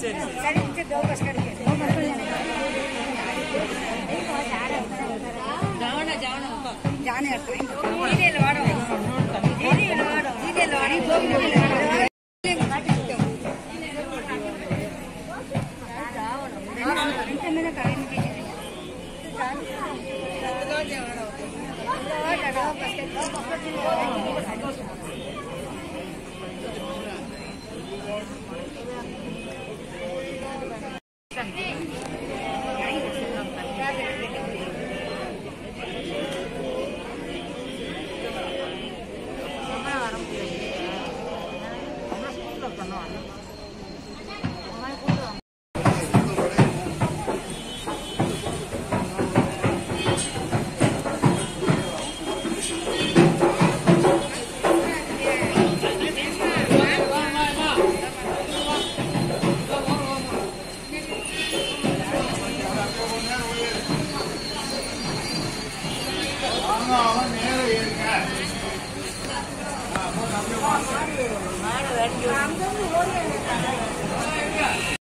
साढ़े नीचे दो बस कर दिए जाओ ना जाओ ना जाने धीरे लवाड़ो धीरे लवाड़ो धीरे लवाड़ी दो मिनट लवाड़ो அவன் மேல ஏறுங்க